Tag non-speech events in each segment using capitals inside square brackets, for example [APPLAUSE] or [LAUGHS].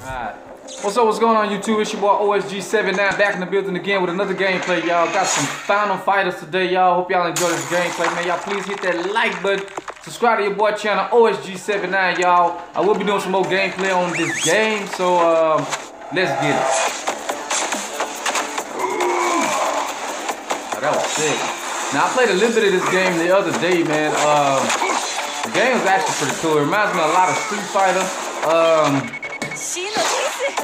What's up, what's going on YouTube? It's your boy OSG79 back in the building again with another gameplay, y'all. Got some final fighters today, y'all. Hope y'all enjoy this gameplay, man. Y'all please hit that like button. Subscribe to your boy channel, OSG79, y'all. I will be doing some more gameplay on this game, so um, let's get it. Oh, that was sick. Now, I played a little bit of this game the other day, man. Um, the game was actually pretty cool. It reminds me a lot of Street Fighter. Um,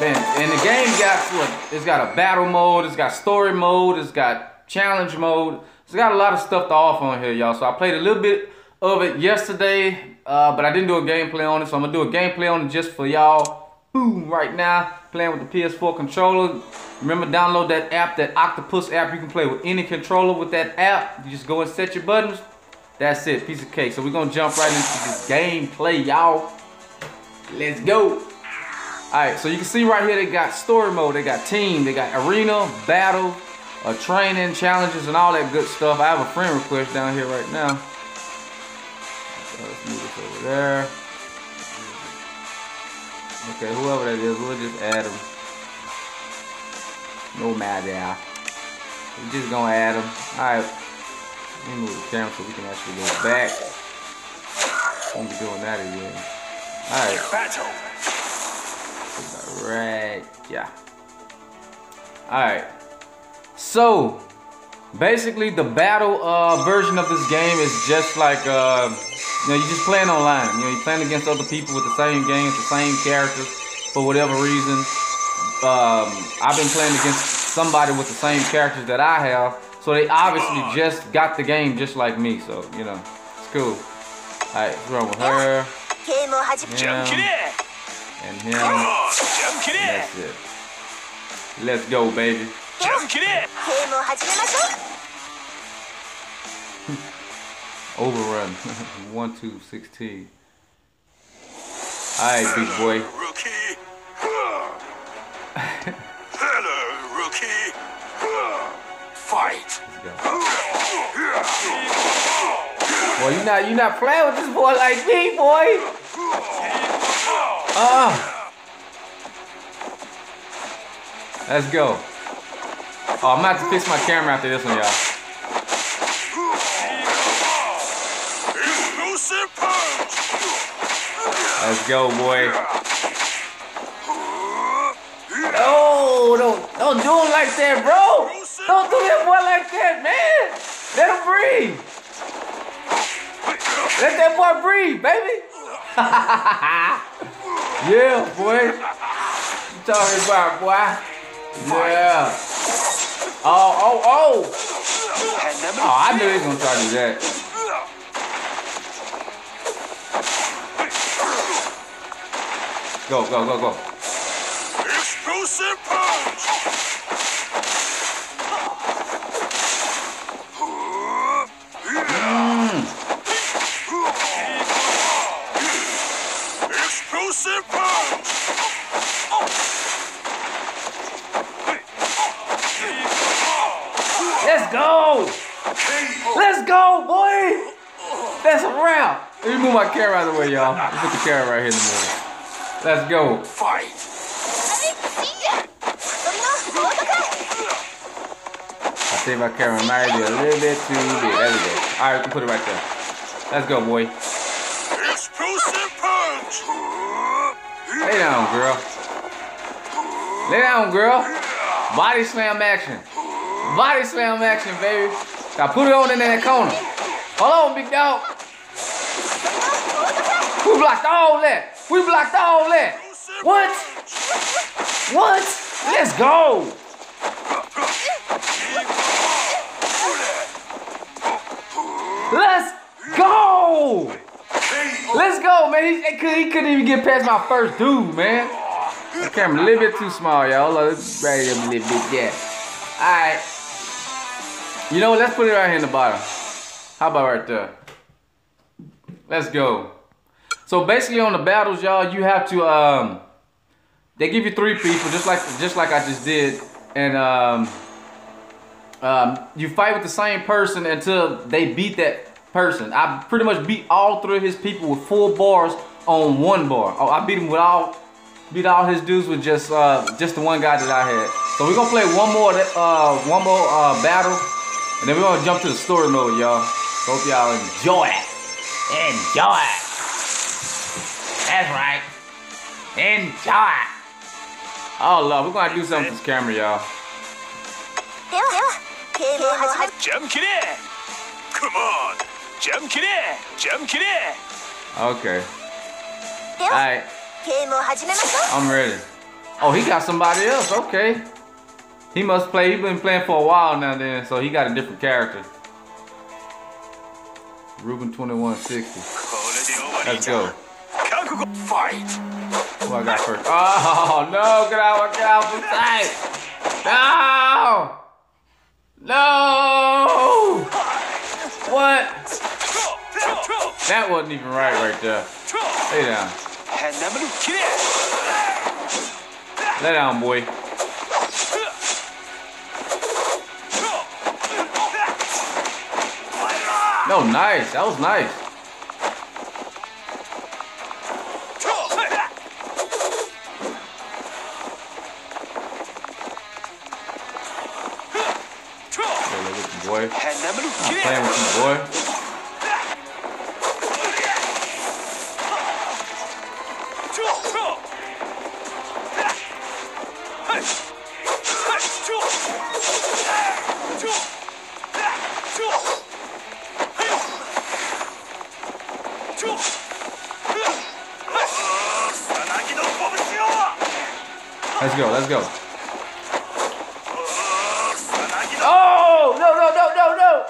Man, and the game got what? It's got a battle mode, it's got story mode, it's got challenge mode. It's got a lot of stuff to offer on here, y'all. So I played a little bit of it yesterday, uh, but I didn't do a gameplay on it. So I'm gonna do a gameplay on it just for y'all. Boom, right now, playing with the PS4 controller. Remember, download that app, that Octopus app. You can play with any controller with that app. You just go and set your buttons. That's it, piece of cake. So we're gonna jump right into this gameplay, y'all. Let's go. Alright, so you can see right here they got story mode, they got team, they got arena, battle, uh, training, challenges, and all that good stuff. I have a friend request down here right now. So let's move this over there. Okay, whoever that is, we'll just add him. No matter. We're just gonna add him. Alright. Let me move the camera so we can actually go back. Won't be doing that again. Alright. Battle. Right, yeah. Alright. So, basically the battle uh, version of this game is just like, uh, you know, you're just playing online. You know, you're playing against other people with the same games, the same characters, for whatever reason. Um, I've been playing against somebody with the same characters that I have, so they obviously just got the game just like me, so, you know, it's cool. Alright, what's wrong with her? Yeah. And him. That's it. Let's go, baby. [LAUGHS] Overrun. [LAUGHS] 1, 2, 16. Alright, big boy. Rookie. Hello, rookie. Fight. Let's go. Boy, you not you not playing with this boy like me, boy. Ah. Let's go. Oh, I'm about to fix my camera after this one, y'all. Let's go, boy. Oh, don't don't do him like that, bro. Don't do that boy like that, man. Let him breathe. Let that boy breathe, baby. [LAUGHS] yeah, boy. You talking about, boy? Yeah. Oh, oh, oh. Oh, I knew he was gonna try to do that. Go, go, go, go. Explosive punch. Explosive punch. Let's go. Let's go, boy. That's a wrap. Let me move my camera out of the way, y'all. Let put the camera right here in the middle. Let's go. Fight. I think my camera might be a little bit too big. There we go. All right, we can put it right there. Let's go, boy. Lay down, girl. Lay down, girl. Body slam action. Body slam action, baby. Now put it on in that corner. Hold on, big dog. We blocked all that. We blocked all that. What? What? Let's go. Let's go. Let's go, man. He, he couldn't, even get past my first dude, man. The camera a little bit too small, y'all. Let's bring up a little bit there. Alright. You know what? Let's put it right here in the bottom. How about right there? Let's go. So basically on the battles, y'all, you have to um they give you three people just like just like I just did. And um um you fight with the same person until they beat that person. I pretty much beat all three of his people with four bars on one bar. Oh, I beat him with all, beat all his dudes with just uh, just the one guy that I had. So we're gonna play one more uh, one more uh, battle, and then we're gonna jump to the story mode, y'all. Hope y'all enjoy it. Enjoy it. That's right. Enjoy it. Oh love, we're gonna do something with this camera, y'all. Jump kid! Come on! jump kid! jump kid! Okay. All right. I'm ready. Oh, he got somebody else. Okay. He must play. He been playing for a while now. Then, so he got a different character. Ruben 2160. Let's go. Fight. Who I got first? Oh no! Get out! Get out from! No! No! What? That wasn't even right right there. Lay down. Lay down, boy. No, nice. That was nice. I'm playing with boy. Let's go, let's go. no, no.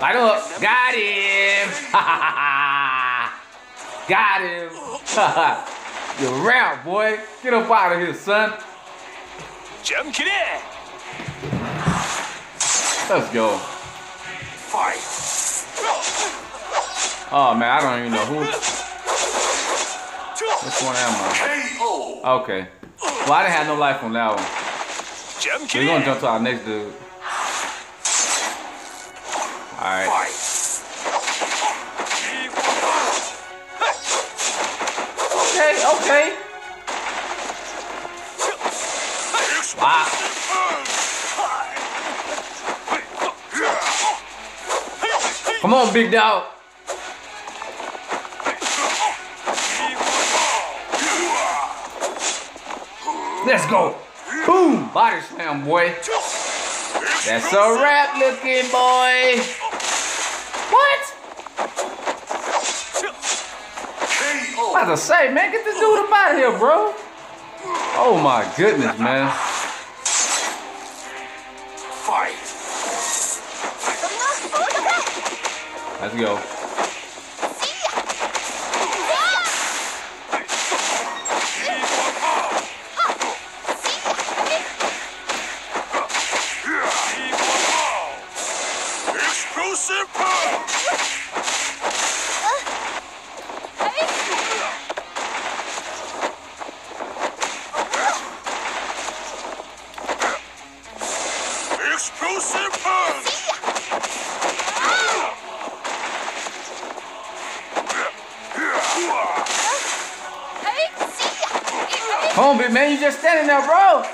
Light up. Got him. [LAUGHS] Got him. [LAUGHS] You're around, boy. Get up out of here, son. Jump in. Let's go. Fight. Oh man, I don't even know who. Which one am I? Okay. Well, I didn't have no life on that one. We're gonna jump to our next dude. Alright. Okay, okay. Wow. Come on, big dog. Let's go. Boom. Body slam, boy. That's a wrap looking boy. I'm about to say, man, get this dude up out of here, bro. Oh my goodness, man. Fight. Let's go. Exclusive just standing there, bro.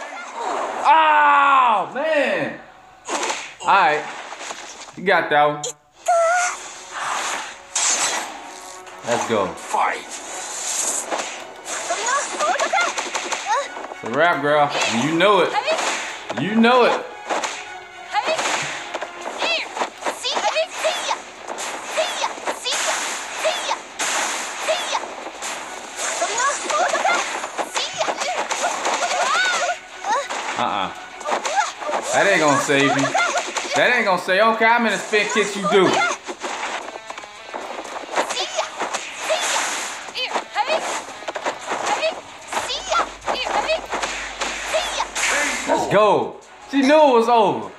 Oh, man. All right. You got that one. Let's go. Fight. It's a girl. You know it. You know it. Uh-uh. That ain't gonna save you. That ain't gonna say, okay, I'm in a spin kick you do. Let's go. She knew it was over.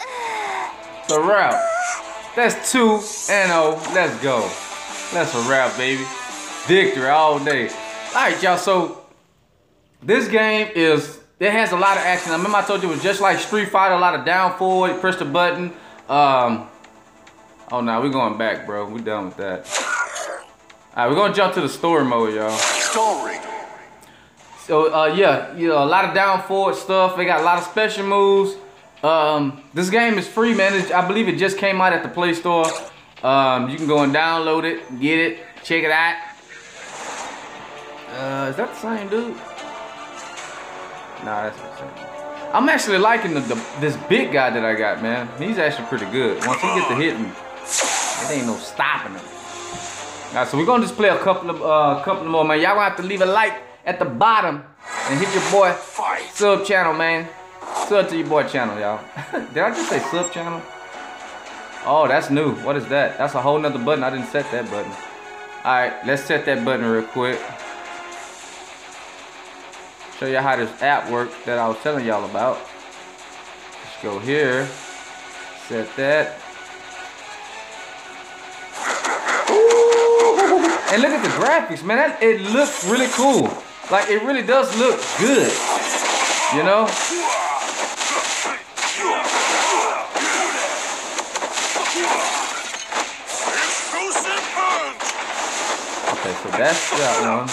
It's a wrap. That's two and oh. Let's go. That's a wrap, baby. Victory all day. All right, y'all. So this game is it has a lot of action. I remember I told you it was just like Street Fighter, a lot of down forward, press the button. Um, oh no, we're going back, bro. We're done with that. All right, we're gonna jump to the story mode, y'all. Story So uh, yeah, you know, a lot of down forward stuff. They got a lot of special moves. Um, this game is free, man. It, I believe it just came out at the Play Store. Um, you can go and download it, get it, check it out. Uh, is that the same dude? Nah, that's not. I'm actually liking the, the, this big guy that I got, man. He's actually pretty good. Once he gets to hitting, it ain't no stopping him. All right, so we're gonna just play a couple of uh, couple more, man. Y'all gonna have to leave a like at the bottom and hit your boy sub channel, man. Sub to your boy channel, y'all. [LAUGHS] Did I just say sub channel? Oh, that's new. What is that? That's a whole nother button. I didn't set that button. All right, let's set that button real quick. Show you how this app works that I was telling y'all about. Let's go here. Set that. And look at the graphics, man. That, it looks really cool. Like, it really does look good. You know? Okay, so that's that one.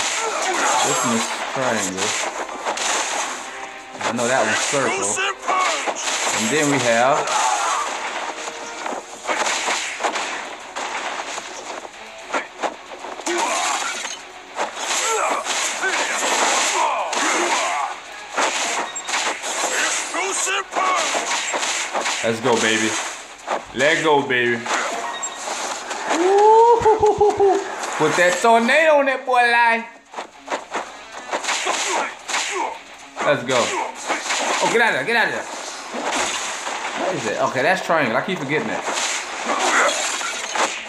This one is triangle. Know that one's circle. And then we have Let's go, baby. Let go, baby. Put that tornado on that boy line. Let's go. Oh, get out of there. Get out of there. What is it? Okay, that's triangle. I keep forgetting that.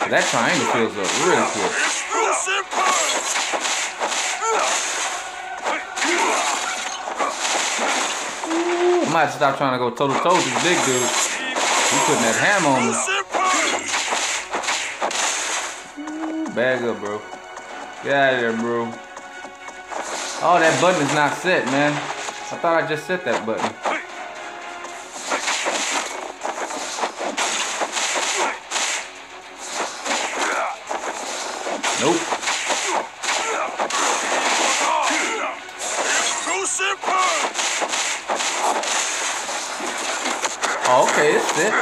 That triangle feels uh, really. Explosive. I might stop trying to go toe to toe with this big dude. He putting that ham on me. Bag up, bro. Get out of there, bro. Oh, that button is not set, man. I thought I just set that button. Nope. Oh, okay, it's set.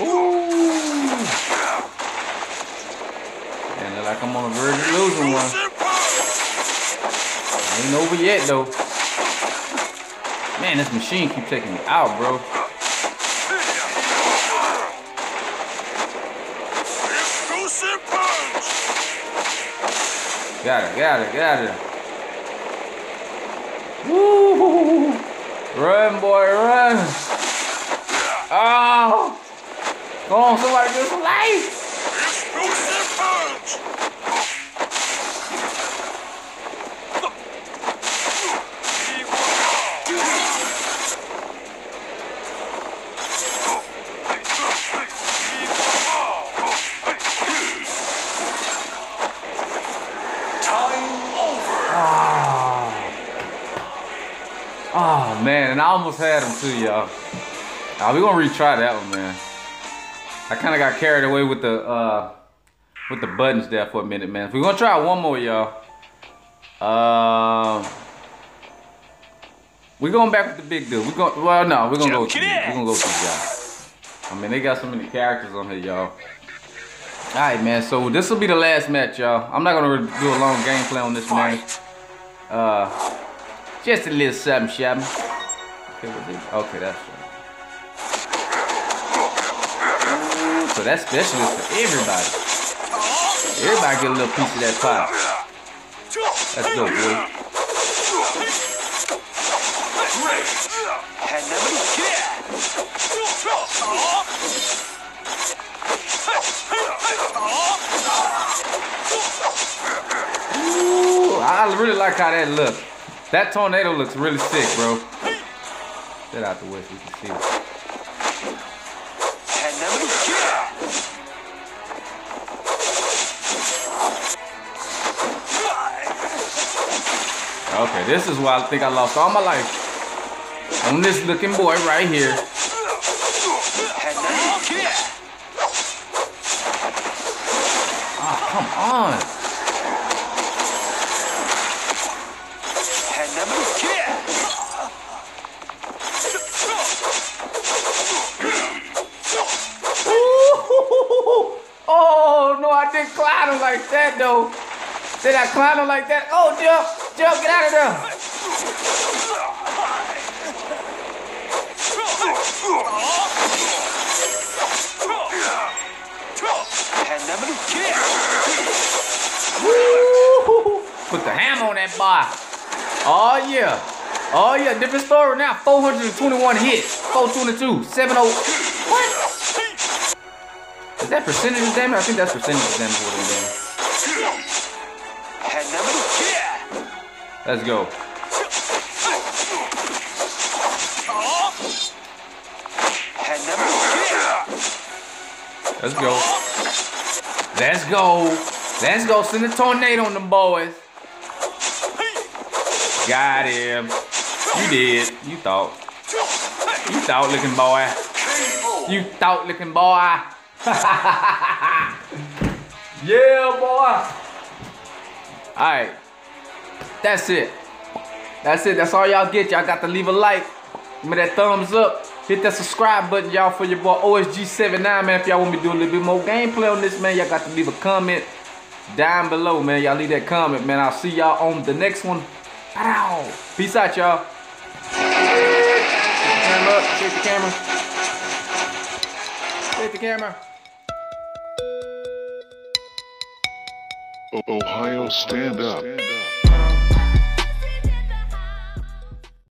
Ooh. And look like I'm on the verge of losing one. Ain't over yet, though. Man, this machine keep taking me out, bro. Got it, got it, got it. Woo! Run, boy, run! Oh! Come on, somebody us some life! Explosive punch. Oh man, and I almost had him too, y'all. Uh, we gonna retry that one, man. I kind of got carried away with the uh, with the buttons there for a minute, man. We're gonna try one more, y'all. Um, we're going back with the big dude. We're going. Well, no, we're gonna go. We're gonna go the guy. I mean, they got so many characters on here, y'all. All right, man. So this will be the last match, y'all. I'm not gonna do a long gameplay on this man. Uh, just a little something, something. Okay, what's it? Okay, that's right. So that's specialist for everybody. Everybody get a little piece of that pie. Let's go, boy. Ooh, I really like how that looks. That tornado looks really sick, bro. Get out the way so we can see it. Okay, this is why I think I lost all my life. On this looking boy right here. Oh, come on. glad though that I climbed him like that. Oh, Joe, Joe, get out of there. Put the ham on that bar. Oh yeah. Oh yeah, different story now. 421 hits. 422. 70. What? Is that percentage damage? I think that's percentage damage. Let's go. Let's go. Let's go. Let's go. Send a tornado on them boys. Got him. You did. You thought. You thought looking boy. You thought looking boy. [LAUGHS] yeah, boy. All right. That's it. That's it. That's all y'all get. Y'all got to leave a like. Give me that thumbs up. Hit that subscribe button, y'all, for your boy OSG79, man. If y'all want me to do a little bit more gameplay on this, man, y'all got to leave a comment down below, man. Y'all leave that comment, man. I'll see y'all on the next one. Peace out, y'all. Camera up. Shake the camera. Shake the camera. Ohio, stand up.